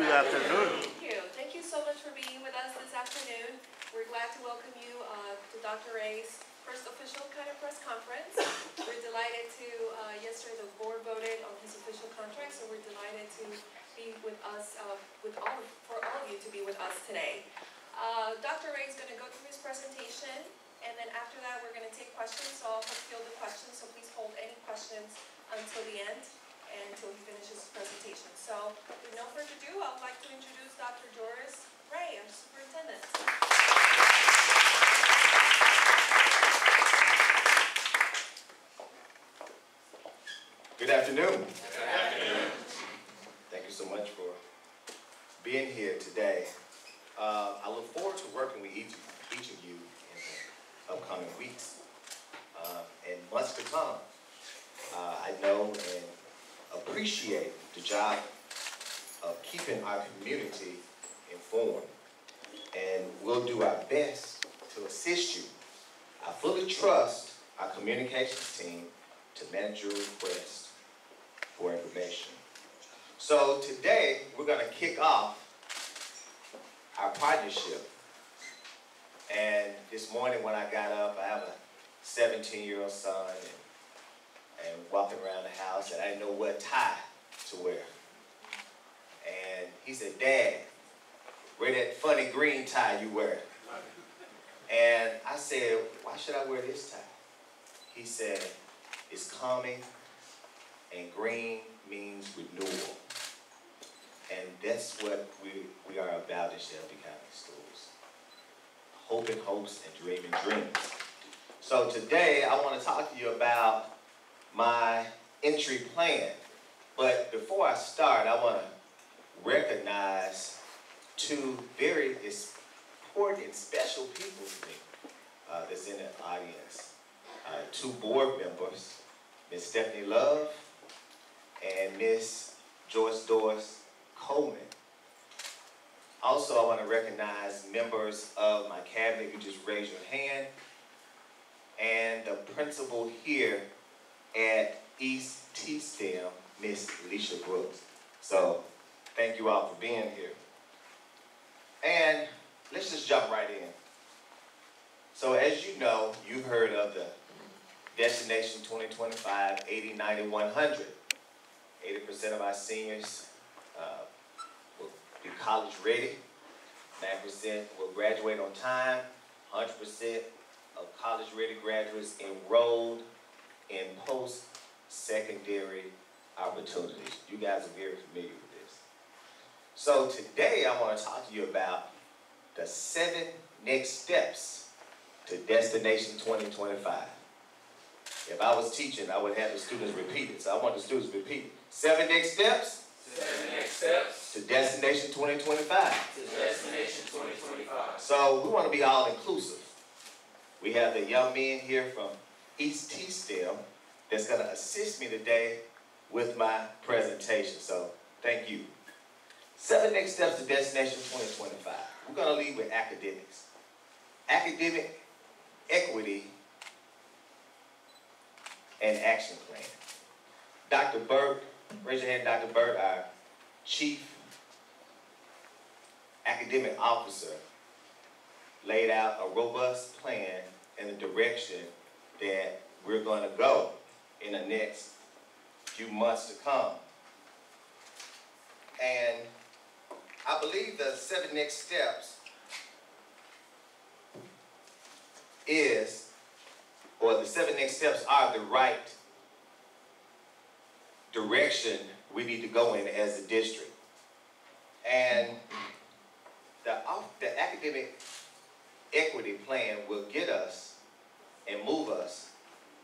Good afternoon. Thank you. Thank you so much for being with us this afternoon. We're glad to welcome you uh, to Dr. Ray's first official kind of press conference. We're delighted to, uh, yesterday the board voted on his official contract, so we're delighted to be with us, uh, with all, for all of you to be with us today. Uh, Dr. Ray is going to go through his presentation, and then after that, we're going to take questions, so I'll field the questions, so please hold any questions until the end until he finishes his presentation. So with no further ado, I'd like to introduce Dr. Joris Ray, our superintendent. Good afternoon. Thank you so much for being here today. Uh, I look forward to working with each, each of you in the upcoming weeks uh, and months to come. Uh, I know and appreciate the job of keeping our community informed, and we'll do our best to assist you. I fully trust our communications team to manage your request for information. So today, we're going to kick off our partnership. And this morning when I got up, I have a 17-year-old son walking around the house and I didn't know what tie to wear. And he said, Dad, wear that funny green tie you wear. And I said, why should I wear this tie? He said, it's calming and green means renewal. And that's what we, we are about at Shelby County Schools. Hoping hopes and dreaming dreams. So today I want to talk to you about my entry plan. But before I start, I want to recognize two very important special people to me uh, that's in the audience. Uh, two board members, Miss Stephanie Love and Miss Joyce Doris Coleman. Also, I want to recognize members of my cabinet. You just raise your hand. And the principal here at East T-STEM, Miss Alicia Brooks. So, thank you all for being here. And let's just jump right in. So, as you know, you've heard of the Destination 2025 80, 90, 100. 80% of our seniors uh, will be college ready. 9% will graduate on time. 100% of college ready graduates enrolled in post-secondary opportunities. You guys are very familiar with this. So today I want to talk to you about the seven next steps to Destination 2025. If I was teaching, I would have the students repeat it. So I want the students to repeat it. Seven next steps. Seven next steps to Destination 2025. to Destination 2025. So we want to be all inclusive. We have the young men here from East T-STEM that's going to assist me today with my presentation. So thank you. Seven next steps to Destination 2025. We're going to lead with academics. Academic equity and action plan. Dr. Burt, raise your hand, Dr. Burt, our chief academic officer, laid out a robust plan and the direction that we're going to go in the next few months to come. And I believe the seven next steps is, or the seven next steps are the right direction we need to go in as a district. And the, the academic equity plan will get us and move us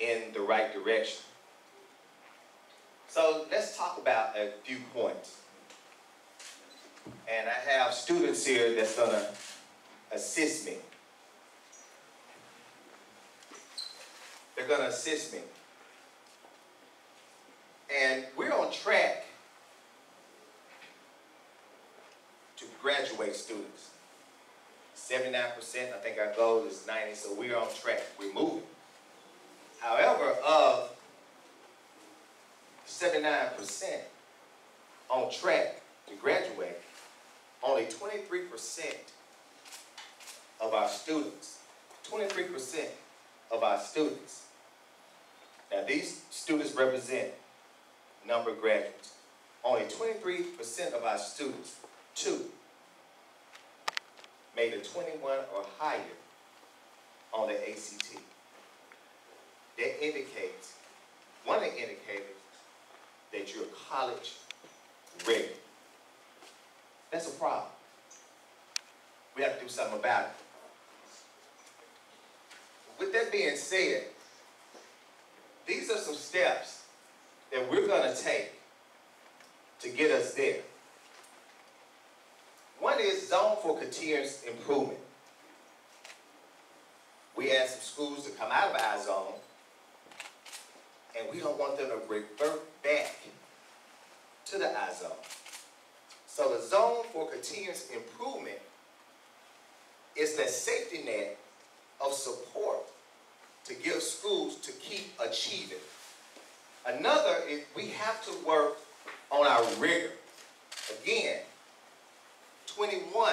in the right direction. So let's talk about a few points. And I have students here that's going to assist me. They're going to assist me. And we're on track to graduate students. 79%, I think our goal is 90, so we're on track. We're moving. However, of 79% on track to graduate, only twenty-three percent of our students, twenty-three percent of our students. Now, these students represent number of graduates. Only twenty-three percent of our students, two, made a twenty-one or higher on the ACT. That indicates, one of the indicators that you're college ready. That's a problem. We have to do something about it. With that being said, these are some steps that we're gonna take to get us there. One is zone for continuous improvement. We asked some schools to come out of our zone, and we don't want them to revert back to the iZone. So the zone for continuous improvement is that safety net of support to give schools to keep achieving. Another is we have to work on our rigor. Again, 21,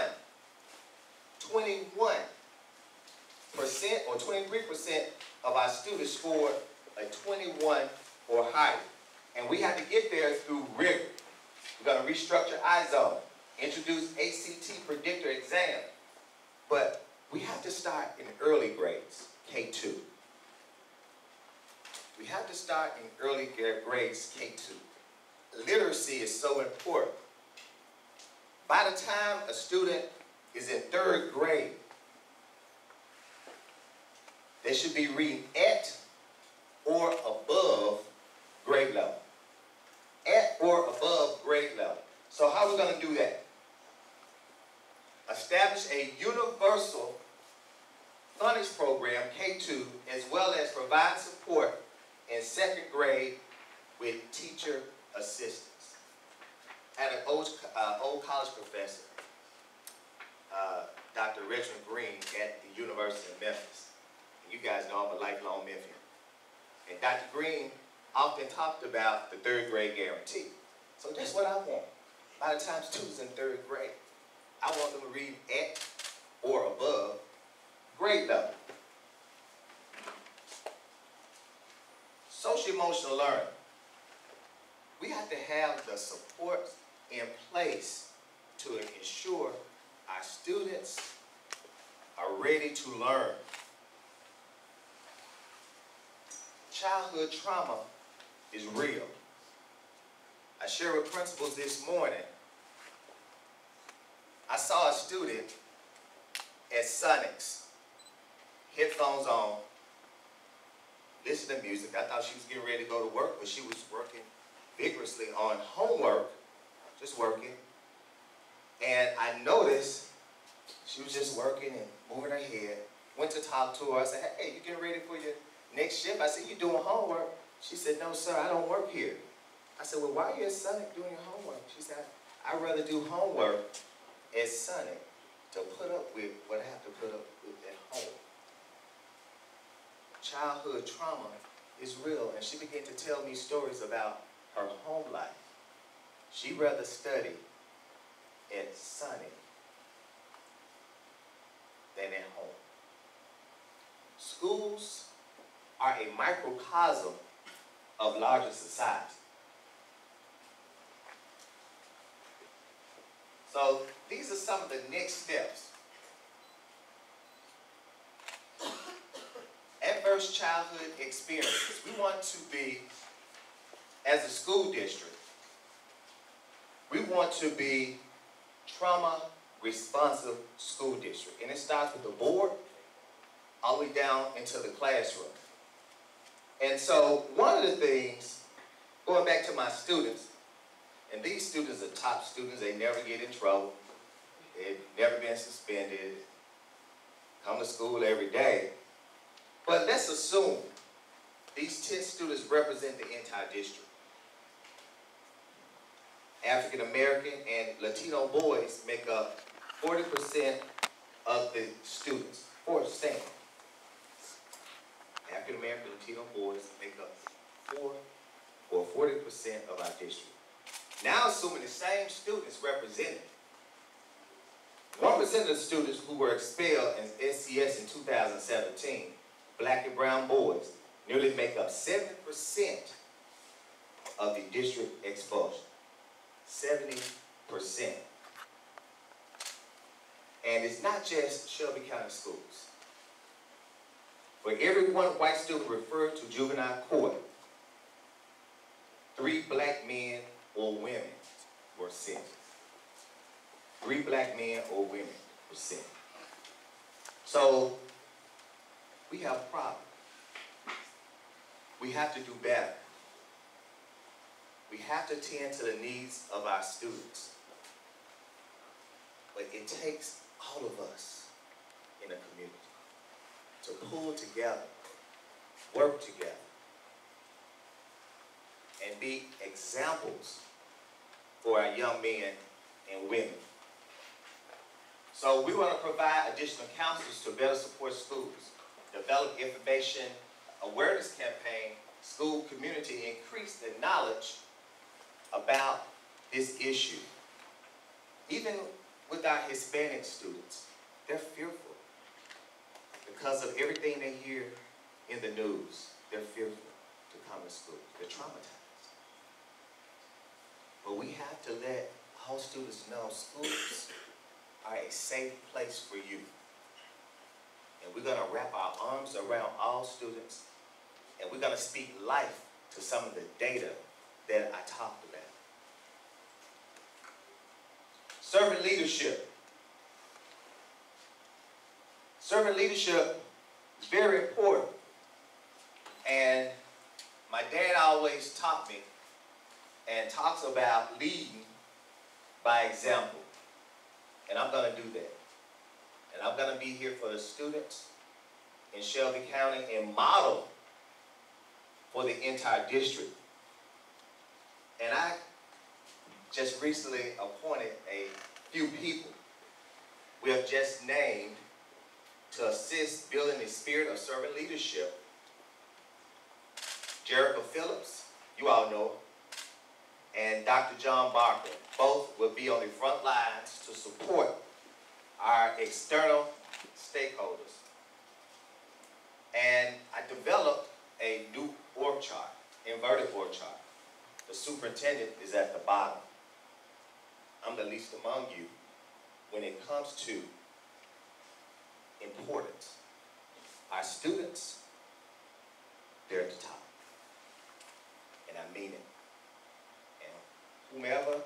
21 percent or 23 percent of our students scored a 21 or higher. And we have to get there through rigor. We're gonna restructure iZone, introduce ACT predictor exam. But we have to start in early grades, K2. We have to start in early gra- grades, K2. Literacy is so important. By the time a student is in third grade, they should be reading at or above grade level. At or above grade level. So how are we gonna do that? Establish a universal phonics program, K2, as well as provide support in second grade with teacher assistance. Had an old, uh, old college professor, uh, Dr. Reginald Green at the University of Memphis. You guys know I'm a lifelong Memphian. And Dr. Green often talked about the third grade guarantee. So that's what I want. By the time students in third grade, I want them to read at or above grade level. Social emotional learning. We have to have the support in place to ensure our students are ready to learn. Childhood trauma is real. I shared with principals this morning. I saw a student at Sonics, headphones on, listening to music. I thought she was getting ready to go to work, but she was working vigorously on homework, just working. And I noticed she was just working and moving her head. Went to talk to her. I said, hey, you getting ready for your next shift? I said, you doing homework? She said, no, sir, I don't work here. I said, well, why are you at Sonic doing your homework? She said, I'd rather do homework at Sonic to put up with what I have to put up with at home. Childhood trauma is real, and she began to tell me stories about her home life. She'd rather study at Sunny than at home. Schools are a microcosm of larger society. So these are some of the next steps. Adverse childhood experiences. We want to be, as a school district, we want to be trauma responsive school district. And it starts with the board all the way down into the classroom. And so one of the things, going back to my students, and these students are top students, they never get in trouble. They've never been suspended, come to school every day. But let's assume these 10 students represent the entire district. African American and Latino boys make up 40% of the students. Four stand. African American and Latino boys make up four or 40% of our district. Now assuming the same students represented, One percent of the students who were expelled in SCS in two thousand seventeen, black and brown boys, nearly make up seventy percent of the district expulsion. Seventy percent. And it's not just Shelby County schools. For every one white student referred to juvenile court, three black men or women were sentenced. Three black men or women were sentenced. So, we have a problem. We have to do better. We have to tend to the needs of our students. But it takes all of us in a community to pull together, work together, and be examples for our young men and women. So we want to provide additional counselors to better support schools, develop information awareness campaign, school community, increase the knowledge about this issue. Even with our Hispanic students, they're fearful because of everything they hear in the news. They're fearful to come to school. They're traumatized. But we have to let all students know schools are a safe place for you. And we're going to wrap our arms around all students and we're going to speak life to some of the data that I talked about. Servant leadership. Servant leadership is very important. And my dad always taught me and talks about leading by example. And I'm going to do that. And I'm going to be here for the students in Shelby County and model for the entire district. And I just recently appointed a few people we have just named to assist building the spirit of servant leadership. Jerica Phillips, you all know, and Dr. John Barker, both will be on the front lines to support our external stakeholders. And I developed a new org chart, inverted org chart. The superintendent is at the bottom. I'm the least among you when it comes to importance. Our students, they're at the top. And I mean it. And whomever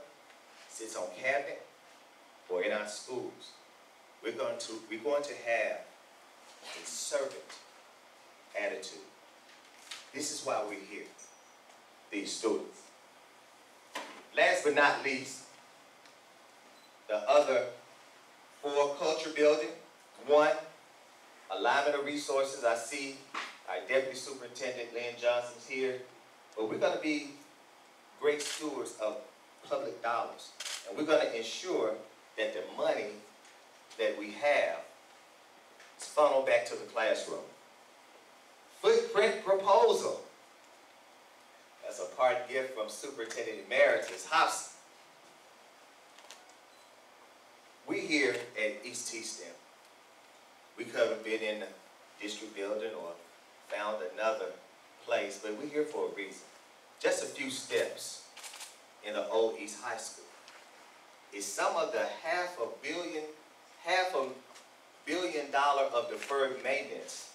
sits on cabinet or in our schools, we're going to, we're going to have a servant attitude. This is why we're here, these students. Last but not least, the other four culture building. One, alignment of resources. I see our Deputy Superintendent Lin Johnson's here. But we're going to be great stewards of public dollars. And we're going to ensure that the money that we have is funneled back to the classroom. Footprint proposal. That's a part gift from Superintendent Emeritus Hopson. We here at East T-STEM, we could have been in the district building or found another place, but we're here for a reason. Just a few steps in the old East High School. Is some of the half a billion, half a billion dollar of deferred maintenance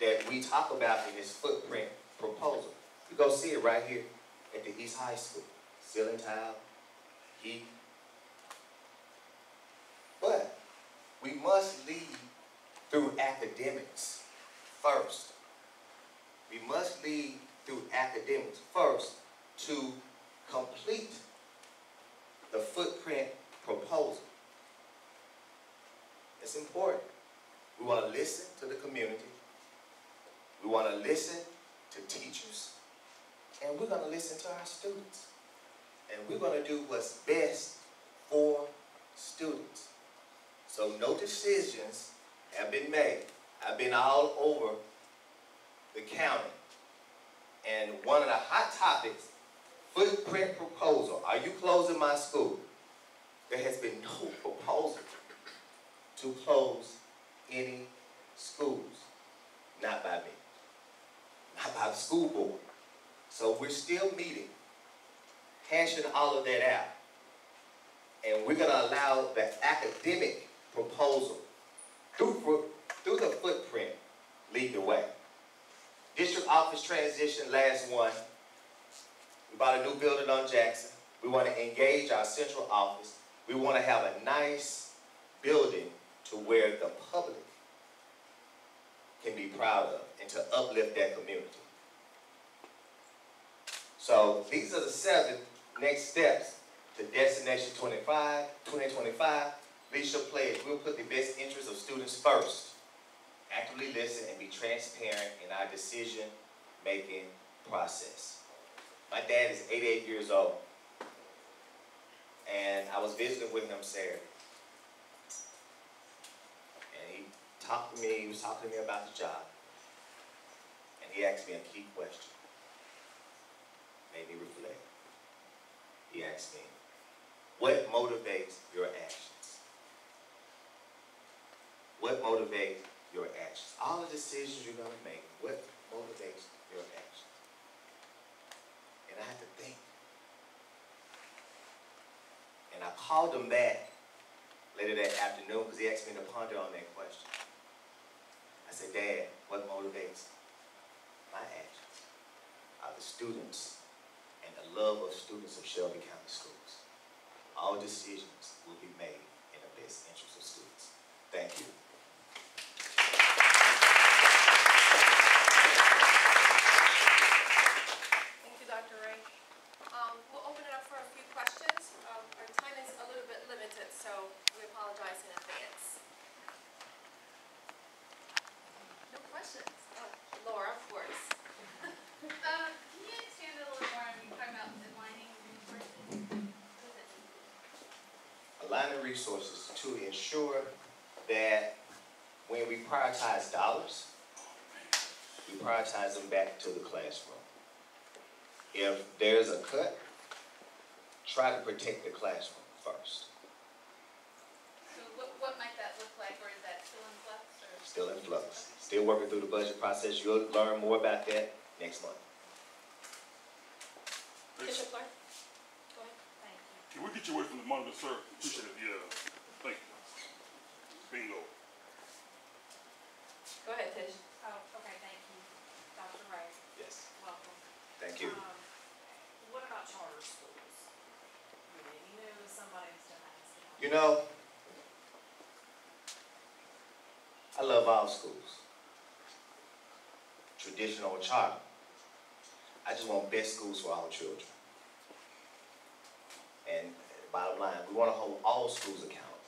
that we talk about in this footprint proposal. You go see it right here at the East High School. Ceiling tile, heat. But we must lead through academics first. We must lead through academics first to complete the footprint proposal. It's important. We want to listen to the community. We want to listen to teachers. And we're going to listen to our students. And we're going to do what's best for students. So no decisions have been made. I've been all over the county. And one of the hot topics, footprint proposal. Are you closing my school? There has been no proposal. to close any schools, not by me, not by the school board. So we're still meeting, hashing all of that out. And we're gonna allow the academic proposal through, through the footprint lead the way. District office transition, last one. We bought a new building on Jackson. We wanna engage our central office. We wanna have a nice building to where the public can be proud of and to uplift that community. So these are the seven next steps to Destination 25, 2025. Leadership pledge, we'll put the best interests of students first. Actively listen and be transparent in our decision-making process. My dad is 88 years old. And I was visiting with him Saturday. And he talked to me, he was talking to me about the job. And he asked me a key question. Made me reflect. He asked me, what motivates your actions? What motivates your actions? All the decisions you're gonna make, what motivates your actions? And I had to think. And I called him back later that afternoon because he asked me to ponder on that question. I said, Dad, what motivates my actions are the students and the love of students of Shelby County Schools. All decisions will be made in the best interest of students. Thank you. Thank you, Dr. Ray. Um, we'll open it up for a few questions. Um, our time is a little bit limited, so we apologize in advance. No questions? Oh, Laura, of course. Uh, can you expand a little more on you talking about aligning resources? What does that mean? aligning resources to ensure that when we prioritize dollars, we prioritize them back to the classroom. If there's a cut, try to protect the classroom first. So what, what might that look like, or is that still in flux, or? Still in flux, still working through the budget process. You'll learn more about that next month. Bishop Clark? Go ahead. Thank you. Can we get you away from the monitor, sir? Appreciate it, yeah. Thank you. Bingo. Go ahead, Tish. Oh, okay, thank you. Dr. Ray, Yes. welcome. Thank you. Um, what about charter schools? I mean, you know, somebody was gonna ask about. You know, I love all schools. Traditional or charter. I just want best schools for our children. And bottom line, we wanna hold all schools accountable.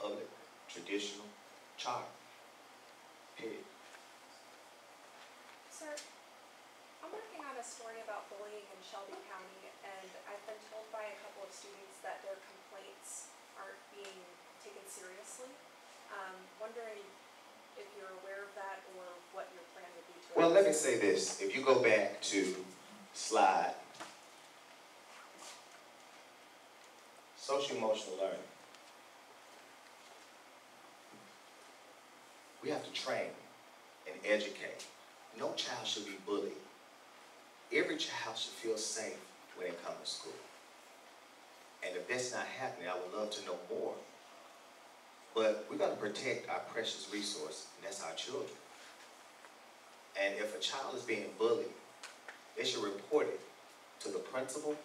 Public, traditional, charter. Period. Sir, I'm working on a story about bullying in Shelby County, and I've been told by a couple of students that their complaints aren't being taken seriously. Um, wondering if you're aware of that or what your plan would be to. Well, let me say this, if you go back to slide, social emotional learning. We have to train and educate. No child should be bullied. Every child should feel safe when they come to school. And if that's not happening, I would love to know more. But we've gotta protect our precious resource, and that's our children. And if a child is being bullied, they should report it to the principal,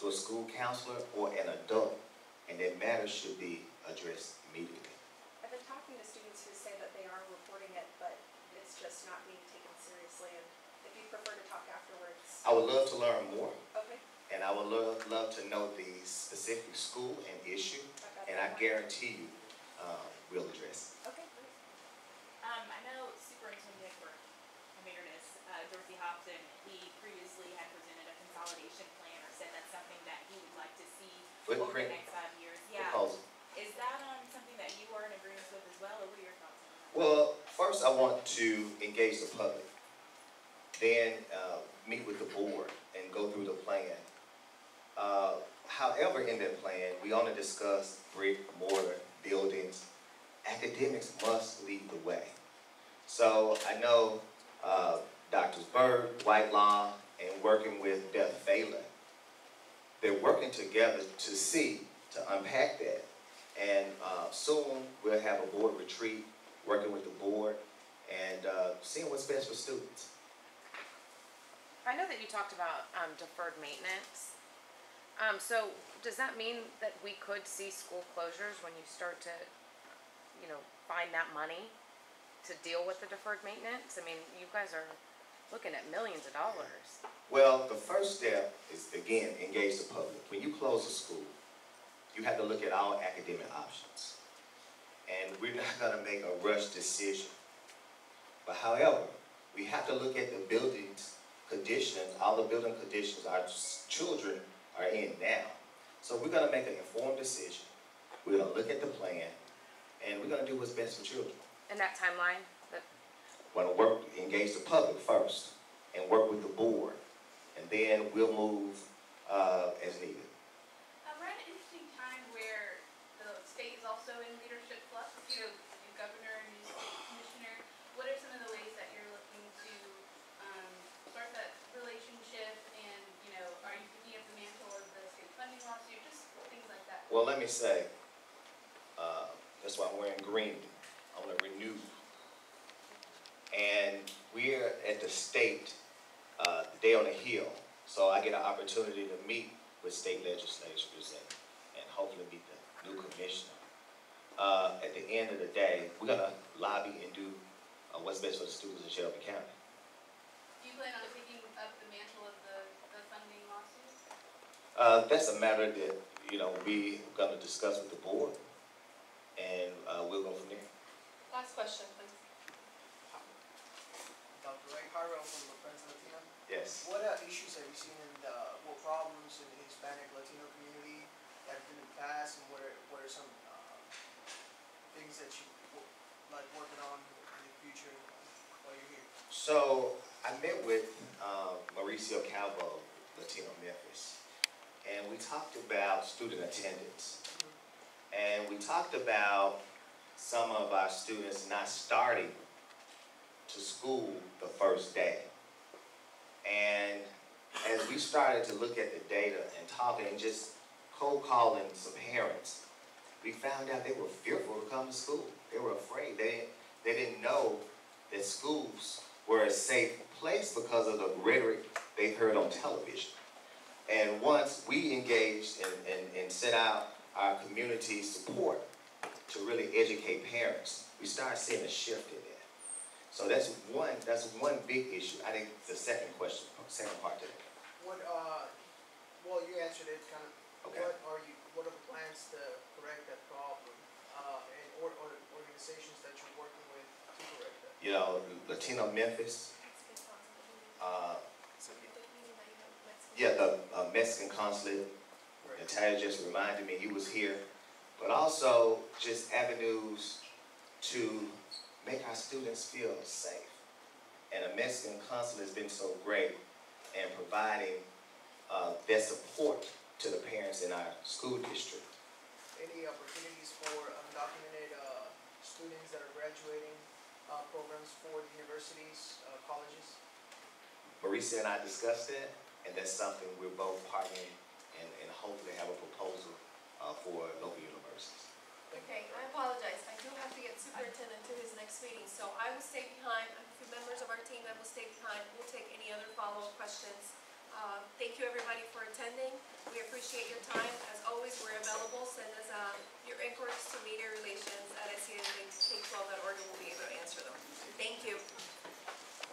to a school counselor, or an adult, and that matter should be addressed immediately. I've been talking to students who say that they are reporting it, but it's just not being taken seriously, and if you prefer to talk afterwards. I would love to learn more, Okay. and I would love, love to know the specific school and issue, I've and I guarantee you, um, we'll address it. Okay, great. Um, I know Superintendent for Emeritus, uh, Dorsey Hopson, he previously had presented a consolidation plan or said that's something that he would like to see over the next five years. Yeah, proposal. is that, um, something that you are in agreement with as well, or what are your thoughts on that? Well, first I want to engage the public, then uh, meet with the board and go through the plan. Uh, However, in that plan, we only discuss brick, mortar, buildings, academics must lead the way. So I know uh, Doctors Burt, Whitelaw, and working with Beth Phelan, they're working together to see, to unpack that. And uh, soon, we'll have a board retreat, working with the board, and uh, seeing what's best for students. I know that you talked about um, deferred maintenance. Um, so does that mean that we could see school closures when you start to, you know, find that money to deal with the deferred maintenance? I mean, you guys are looking at millions of dollars. Well, the first step is, again, engage the public. When you close a school, you have to look at all academic options. And we're not gonna make a rush decision. But however, we have to look at the building's conditions, all the building conditions our children are in now. So we're gonna make an informed decision. We're gonna look at the plan, and we're gonna do what's best for children. In that timeline, We're going to work, engage the public first, and work with the board, and then we'll move, uh, as needed. Uh, we're at an interesting time where the state is also in leadership flux, you know, new governor, new state commissioner. What are some of the ways that you're looking to, um, start that relationship and, you know, are you picking up the mantle of the state funding lawsuit, just things like that? Well, let me say, uh, that's why I'm wearing green, I want to renew. And we're at the state, uh, the Day on the Hill, so I get an opportunity to meet with state legislatures and, and hopefully meet the new commissioner. Uh, at the end of the day, we're gonna lobby and do, uh, what's best for the students in Shelby County. Do you plan on picking up the mantle of the, the funding lawsuit? Uh, that's a matter that, you know, we're gonna discuss with the board, and, uh, we'll go from there. Last question, please. Dr. Ray Harrell from the Friends of Latino. Yes. What uh, issues have you seen in the, what problems in the Hispanic Latino community that have been in the past and what are, what are some, uh, things that you, wo- like working on in the future while you're here? So I met with uh, Mauricio Calvo, Latino Memphis, and we talked about student attendance. And we talked about some of our students not starting to school the first day. And as we started to look at the data and talking and just cold calling some parents, we found out they were fearful to come to school. They were afraid. They, they didn't know that schools were a safe place because of the rhetoric they heard on television. And once we engaged and, and, and set out our community support to really educate parents, we started seeing a shift in that. So that's one, that's one big issue. I think the second question, second part to that. What, uh, well, you answered it kind of, Okay. what are you, what are the plans to correct that problem? Uh, and or, or organizations that you're working with to correct that? You know, Latino Memphis, uh, yeah, the uh, Mexican consulate, And Ty just reminded me he was here, but also just avenues to make our students feel safe. And the Mexican consulate has been so great in providing uh, their support to the parents in our school district. Any opportunities for undocumented, uh, students that are graduating, uh, programs for the universities, uh, colleges? Marisa and I discussed that, and that's something we're both partnering and, and hopefully have a proposal uh, for local universities. Okay, I apologize, I do have to get superintendent to his next meeting, so I will stay behind, a few members of our team that will stay behind, we'll take any other follow-up questions. Uh, thank you, everybody, for attending, we appreciate your time, as always, we're available, send us, uh, your inquiries to media relations at scsk12.org and we'll be able to answer them. Thank you.